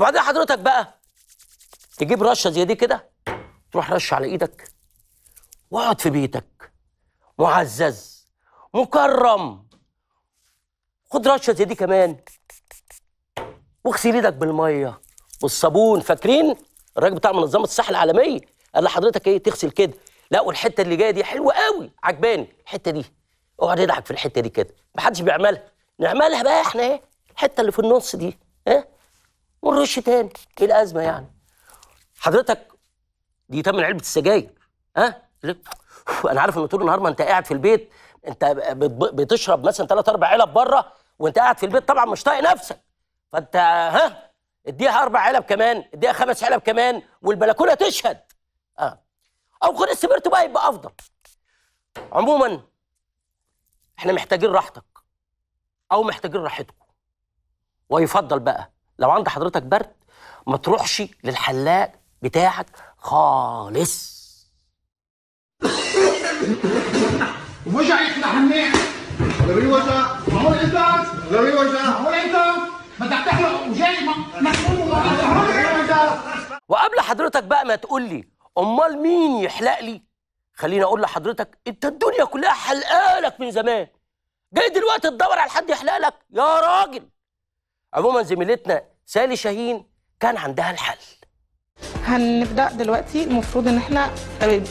وبعدين حضرتك بقى تجيب رشة زي دي كده تروح رش على إيدك واقعد في بيتك. معزز مكرم. خد رشة زي دي كمان. واغسل إيدك بالمية والصابون. فاكرين الراجل بتاع منظمة الصحة العالمية قال لحضرتك إيه؟ تغسل كده. لا والحتة اللي جاية دي حلوة قوي. عجباني الحتة دي. اقعد ادعك في الحتة دي كده. محدش بيعملها. نعملها بقى إحنا إيه الحتة اللي في النص دي. ها؟ ونرش تاني إيه الأزمة يعني. حضرتك دي تمن علبه السجاير ها؟ أنا عارف إن طول النهار ما أنت قاعد في البيت أنت بت- بتشرب مثلا ثلاث أربع علب بره وأنت قاعد في البيت طبعا مش طايق نفسك. فأنت ها؟ اديها أربع علب كمان اديها خمس علب كمان والبلكونة تشهد. آه. أو خد السبيرتو بقى يبقى أفضل. عموما إحنا محتاجين راحتك أو محتاجين راحتكم. ويفضل بقى لو عند حضرتك برد ما تروحش للحلاق بتاعك خالص. وجع يخلع حنان غير وجع. ما هو الانسان غير وجع. ما هو الانسان بدك تحلق وجاي. وقبل حضرتك بقى ما تقول لي أمال مين يحلق لي؟ خليني أقول لحضرتك أنت الدنيا كلها حلقالك من زمان. جاي دلوقتي تدور على حد يحلق لك؟ يا راجل. عموما زميلتنا سالي شاهين كان عندها الحل. هنبدأ دلوقتي المفروض إن إحنا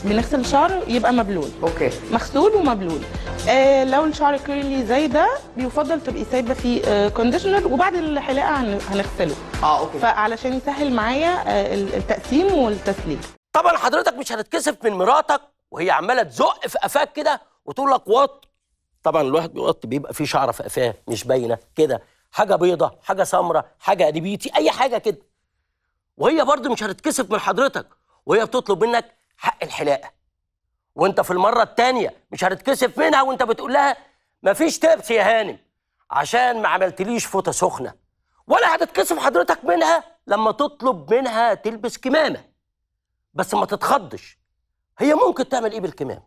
بنغسل الشعر يبقى مبلول. okay. مغسول ومبلول. آه لو الشعر curly زي ده بيفضل تبقي سايبة فيه آه conditioner وبعد الحلاقة هن- هنغسله. آه أوكي. فعلشان يسهل معايا آه ال- التقسيم والتسليك طبعا حضرتك مش هتتكسف من مراتك وهي عمالة تزق في قفاك كده وتقول لك وط طبعا الواحد بيوط بيبقى فيه شعره في قفاه مش باينة كده. حاجة بيضة حاجة سمراء حاجة نبيتي أي حاجة كده. وهي برضه مش هتتكسف من حضرتك وهي بتطلب منك حق الحلاقه وأنت في المرة التانية مش هتتكسف منها وأنت بتقول لها مفيش تبس يا هانم عشان ما عملتليش فوطة سخنة. ولا هتتكسف حضرتك منها لما تطلب منها تلبس كمامة. بس ما تتخضش هي ممكن تعمل إيه بالكمام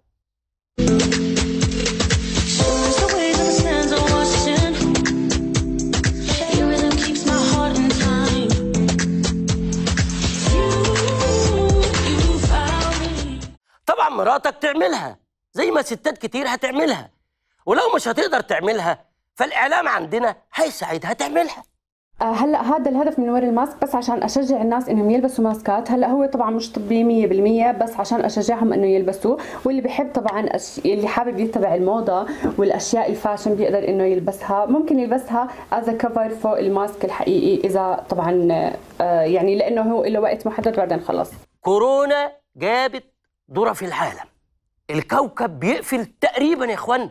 مراتك تعملها. زي ما ستات كتير هتعملها. ولو مش هتقدر تعملها فالإعلام عندنا هيساعدها تعملها. آه، هلا هذا الهدف من وراء ال mask بس عشان أشجع الناس إنهم يلبسوا ماسكات. هلا هو طبعا مش طبي 100% بس عشان أشجعهم إنه يلبسوه واللي بحب طبعا أش... اللي حابب يتبع الموضة والأشياء ال fashion بيقدر إنه يلبسها. ممكن يلبسها as cover فوق ال mask الحقيقي إذا طبعا آه، يعني لأنه هو له وقت محدد بعدين خلص كورونا جابت ذرة في العالم. الكوكب بيقفل تقريبا يا اخوانا